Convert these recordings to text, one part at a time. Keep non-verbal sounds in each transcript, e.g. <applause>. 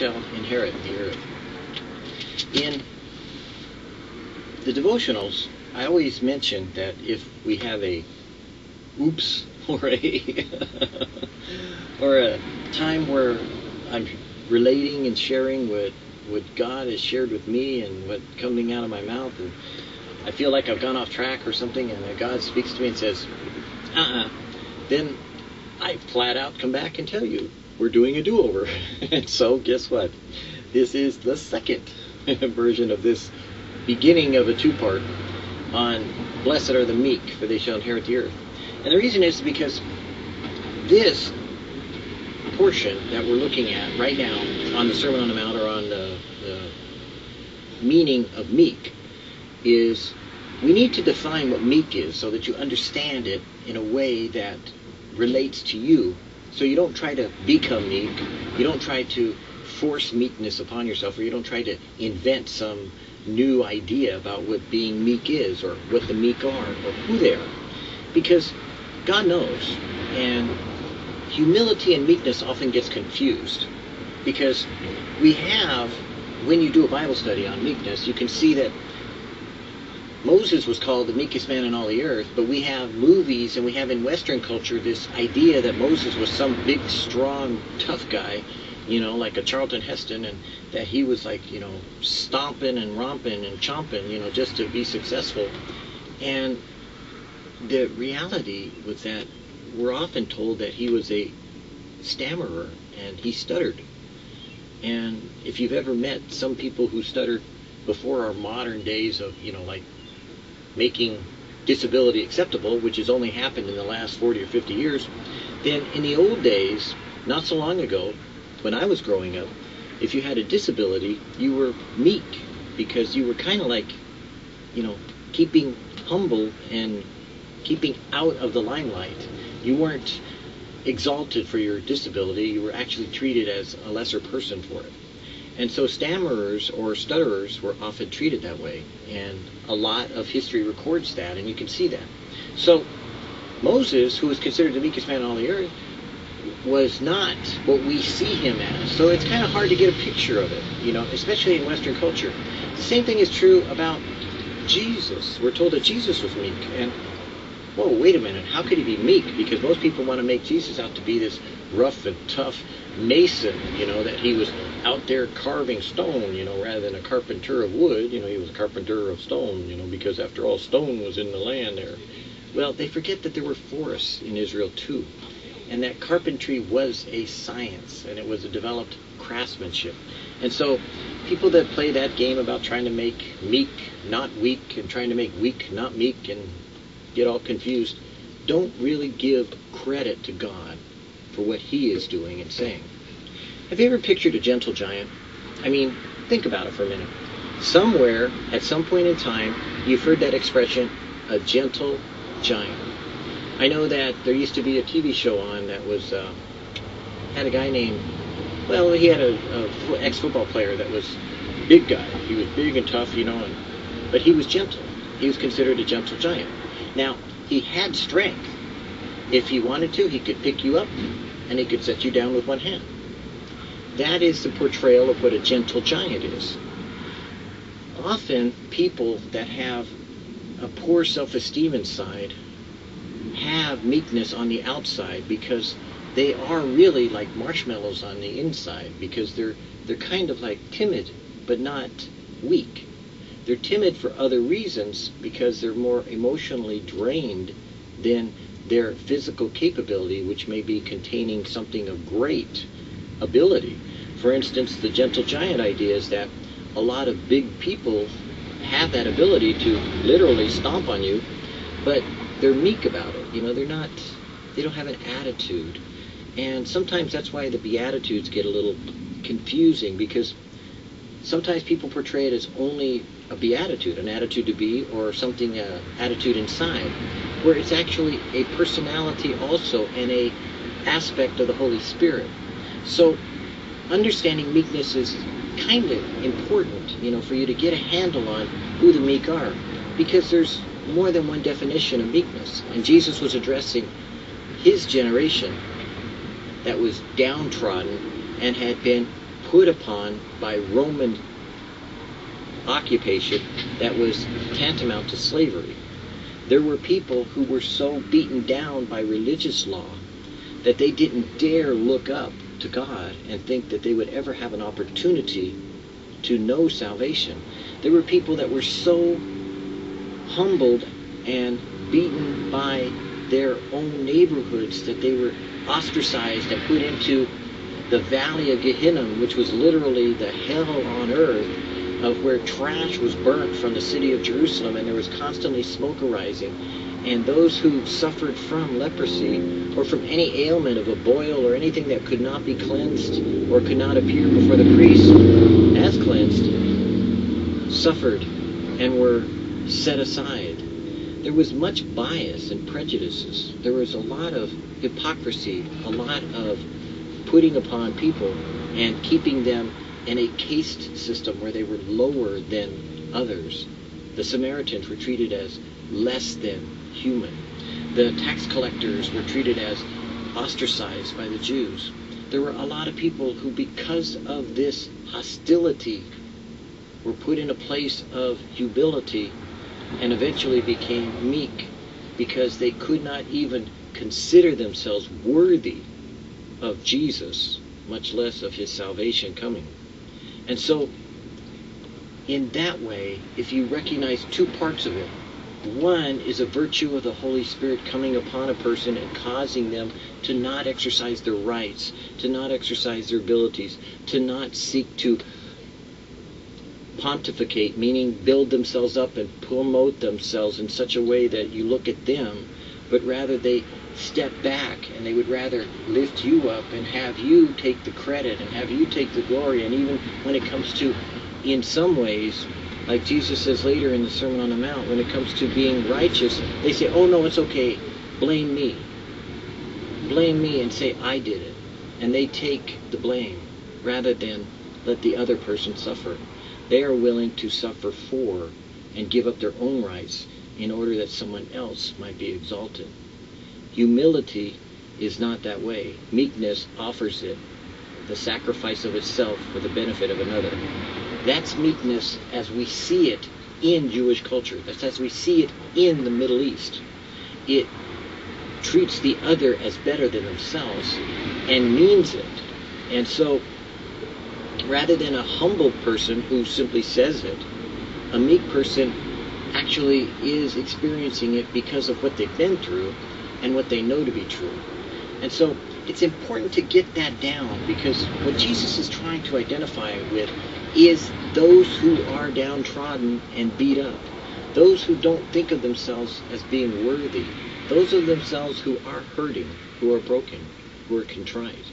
shall inherit the earth. In the devotionals, I always mention that if we have a oops <laughs> or a or a time where I'm relating and sharing what what God has shared with me and what coming out of my mouth and I feel like I've gone off track or something and God speaks to me and says, uh-uh, then I flat out come back and tell you we're doing a do-over. <laughs> and so guess what? This is the second <laughs> version of this beginning of a two-part on blessed are the meek for they shall inherit the earth. And the reason is because this portion that we're looking at right now on the Sermon on the Mount or on the, the meaning of meek is we need to define what meek is so that you understand it in a way that relates to you. So you don't try to become meek. You don't try to force meekness upon yourself, or you don't try to invent some new idea about what being meek is, or what the meek are, or who they are. Because God knows. And humility and meekness often gets confused. Because we have, when you do a Bible study on meekness, you can see that Moses was called the meekest man in all the earth, but we have movies and we have in Western culture this idea that Moses was some big, strong, tough guy, you know, like a Charlton Heston, and that he was like, you know, stomping and romping and chomping, you know, just to be successful. And the reality was that we're often told that he was a stammerer and he stuttered. And if you've ever met some people who stuttered before our modern days of, you know, like making disability acceptable, which has only happened in the last 40 or 50 years, then in the old days, not so long ago, when I was growing up, if you had a disability, you were meek because you were kind of like, you know, keeping humble and keeping out of the limelight. You weren't exalted for your disability, you were actually treated as a lesser person for it. And so stammerers or stutterers were often treated that way. And a lot of history records that, and you can see that. So Moses, who was considered the meekest man on the earth, was not what we see him as. So it's kind of hard to get a picture of it, you know, especially in Western culture. The same thing is true about Jesus. We're told that Jesus was meek. And, whoa, wait a minute, how could he be meek? Because most people want to make Jesus out to be this rough and tough mason, you know, that he was out there carving stone, you know, rather than a carpenter of wood. You know, he was a carpenter of stone, you know, because after all, stone was in the land there. Well, they forget that there were forests in Israel too, and that carpentry was a science, and it was a developed craftsmanship. And so, people that play that game about trying to make meek not weak and trying to make weak not meek and get all confused don't really give credit to God for what He is doing and saying. Have you ever pictured a gentle giant? I mean, think about it for a minute. Somewhere, at some point in time, you've heard that expression, a gentle giant. I know that there used to be a TV show on that was uh, had a guy named, well, he had a, a ex-football player that was big guy. He was big and tough, you know, and, but he was gentle. He was considered a gentle giant. Now, he had strength. If he wanted to, he could pick you up and he could set you down with one hand. That is the portrayal of what a gentle giant is. Often, people that have a poor self esteem inside have meekness on the outside because they are really like marshmallows on the inside because they're they're kind of like timid but not weak. They're timid for other reasons because they're more emotionally drained than their physical capability, which may be containing something of great ability. For instance, the gentle giant idea is that a lot of big people have that ability to literally stomp on you, but they're meek about it. You know, they're not, they don't have an attitude. And sometimes that's why the Beatitudes get a little confusing because sometimes people portray it as only a beatitude, an attitude to be, or something, uh, attitude inside, where it's actually a personality also and a aspect of the Holy Spirit. So understanding meekness is kind of important, you know, for you to get a handle on who the meek are, because there's more than one definition of meekness. And Jesus was addressing his generation that was downtrodden and had been put upon by Roman occupation that was tantamount to slavery. There were people who were so beaten down by religious law that they didn't dare look up to God and think that they would ever have an opportunity to know salvation. There were people that were so humbled and beaten by their own neighborhoods that they were ostracized and put into the valley of Gehenna, which was literally the hell on earth of where trash was burnt from the city of Jerusalem and there was constantly smoke arising. And those who suffered from leprosy or from any ailment of a boil or anything that could not be cleansed or could not appear before the priest as cleansed suffered and were set aside. There was much bias and prejudices. There was a lot of hypocrisy, a lot of putting upon people and keeping them in a caste system where they were lower than others. The Samaritans were treated as less than human. The tax collectors were treated as ostracized by the Jews. There were a lot of people who, because of this hostility, were put in a place of humility and eventually became meek because they could not even consider themselves worthy of Jesus, much less of his salvation coming. And so, in that way, if you recognize two parts of it, one is a virtue of the Holy Spirit coming upon a person and causing them to not exercise their rights, to not exercise their abilities, to not seek to pontificate, meaning build themselves up and promote themselves in such a way that you look at them, but rather they step back and they would rather lift you up and have you take the credit and have you take the glory. And even when it comes to, in some ways, like Jesus says later in the Sermon on the Mount, when it comes to being righteous, they say, oh no, it's okay, blame me. Blame me and say, I did it. And they take the blame rather than let the other person suffer. They are willing to suffer for and give up their own rights in order that someone else might be exalted. Humility is not that way. Meekness offers it, the sacrifice of itself for the benefit of another. That's meekness as we see it in Jewish culture. That's as we see it in the Middle East. It treats the other as better than themselves and means it. And so, rather than a humble person who simply says it, a meek person actually is experiencing it because of what they've been through and what they know to be true. And so it's important to get that down because what Jesus is trying to identify with is those who are downtrodden and beat up, those who don't think of themselves as being worthy, those of themselves who are hurting, who are broken, who are contrite,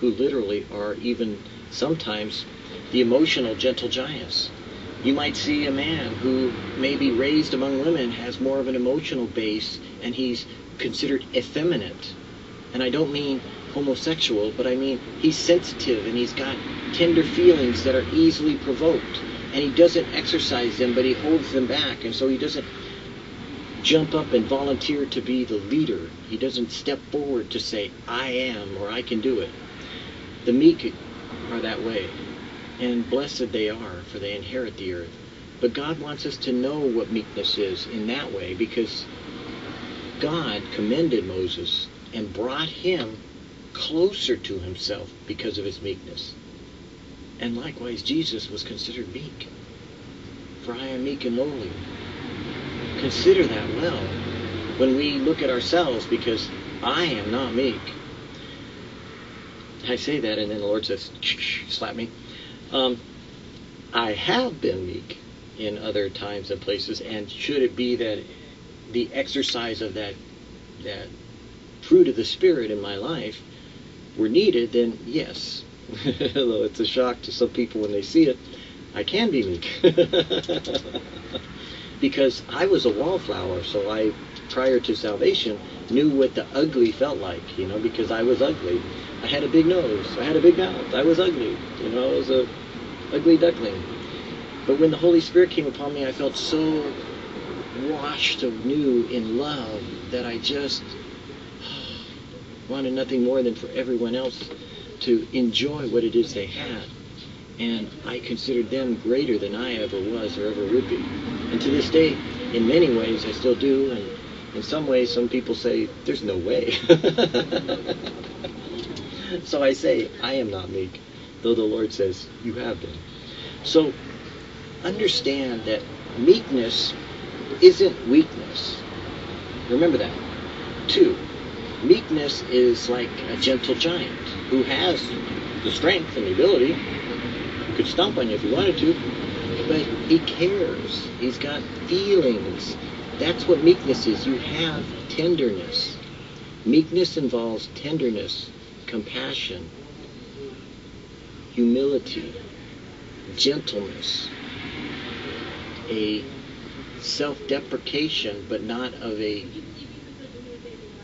who literally are even sometimes the emotional gentle giants. You might see a man who may be raised among women, has more of an emotional base, and he's considered effeminate. And I don't mean homosexual, but I mean he's sensitive and he's got tender feelings that are easily provoked. And he doesn't exercise them, but he holds them back. And so he doesn't jump up and volunteer to be the leader. He doesn't step forward to say, I am or I can do it. The meek are that way. And blessed they are, for they inherit the earth. But God wants us to know what meekness is in that way because God commended Moses and brought him closer to himself because of his meekness. And likewise, Jesus was considered meek. For I am meek and lowly. Consider that well when we look at ourselves because I am not meek. I say that and then the Lord says, slap me. Um, I have been meek in other times and places, and should it be that the exercise of that that fruit of the spirit in my life were needed, then yes. <laughs> Though it's a shock to some people when they see it, I can be meek. <laughs> because I was a wallflower, so I, prior to salvation, knew what the ugly felt like, you know, because I was ugly. I had a big nose, I had a big mouth, I was ugly, you know, I was a ugly duckling. But when the Holy Spirit came upon me, I felt so washed anew in love that I just <sighs> wanted nothing more than for everyone else to enjoy what it is they had. and I considered them greater than I ever was or ever would be. And to this day, in many ways, I still do, and in some ways, some people say, there's no way. <laughs> so I say, I am not meek, though the Lord says, you have been. So understand that meekness isn't weakness. Remember that. Two, meekness is like a gentle giant who has the strength and the ability. Could stomp on you if he wanted to, but he cares. He's got feelings. That's what meekness is. You have tenderness. Meekness involves tenderness, compassion, humility, gentleness, a self deprecation, but not of a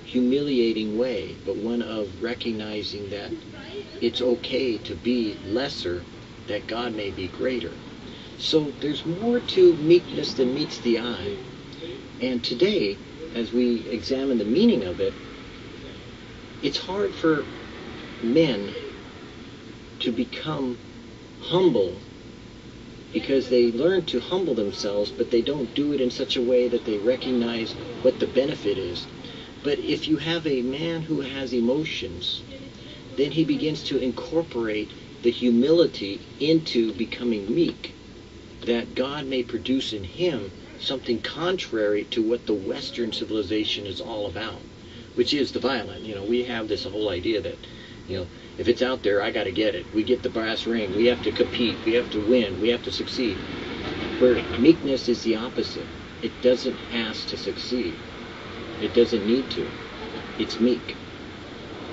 humiliating way, but one of recognizing that it's okay to be lesser, that God may be greater. So there's more to meekness than meets the eye. And today, as we examine the meaning of it, it's hard for men to become humble because they learn to humble themselves, but they don't do it in such a way that they recognize what the benefit is. But if you have a man who has emotions, then he begins to incorporate the humility into becoming meek, that God may produce in him something contrary to what the Western civilization is all about, which is the violent. You know, we have this whole idea that, you know, if it's out there, I got to get it. We get the brass ring. We have to compete. We have to win. We have to succeed. Where meekness is the opposite. It doesn't ask to succeed. It doesn't need to. It's meek.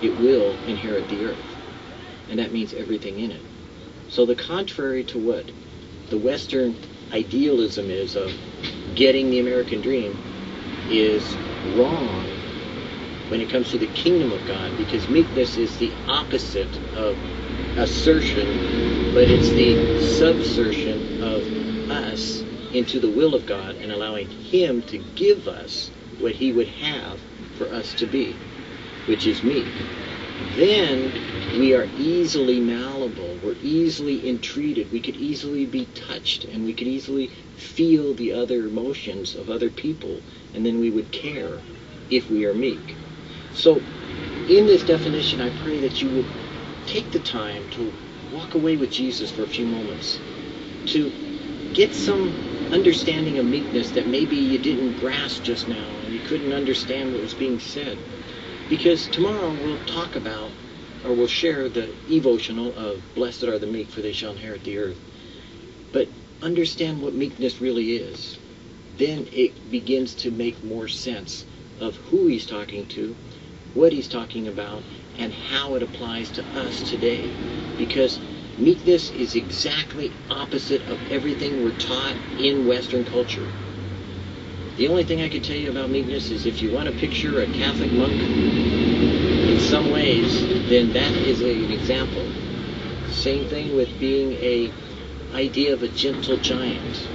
It will inherit the earth. And that means everything in it. So the contrary to what the Western idealism is of getting the American dream is wrong when it comes to the kingdom of God because meekness is the opposite of assertion, but it's the subsertion of us into the will of God and allowing Him to give us what He would have for us to be, which is meek. Then we are easily malleable. We're easily entreated. We could easily be touched and we could easily feel the other emotions of other people and then we would care if we are meek. So, in this definition, I pray that you would take the time to walk away with Jesus for a few moments, to get some understanding of meekness that maybe you didn't grasp just now and you couldn't understand what was being said. Because tomorrow we'll talk about, or we'll share the evotional of Blessed are the meek, for they shall inherit the earth. But understand what meekness really is. Then it begins to make more sense of who he's talking to what he's talking about, and how it applies to us today. Because meekness is exactly opposite of everything we're taught in Western culture. The only thing I can tell you about meekness is if you want to picture a Catholic monk in some ways, then that is an example. Same thing with being a idea of a gentle giant.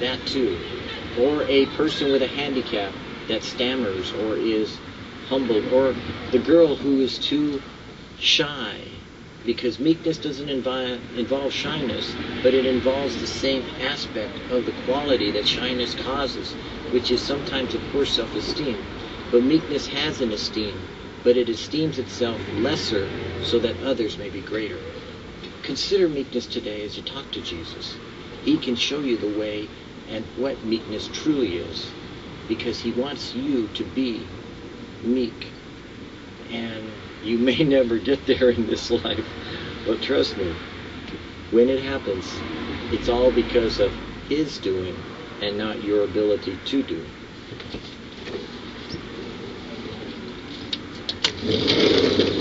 That too. Or a person with a handicap that stammers or is humbled, or the girl who is too shy, because meekness doesn't invi- involve shyness, but it involves the same aspect of the quality that shyness causes, which is sometimes a poor self-esteem. But meekness has an esteem, but it esteems itself lesser so that others may be greater. Consider meekness today as you talk to Jesus. He can show you the way and what meekness truly is, because he wants you to be meek. And you may <laughs> never get there in this life, but trust me, when it happens, it's all because of His doing and not your ability to do. <laughs>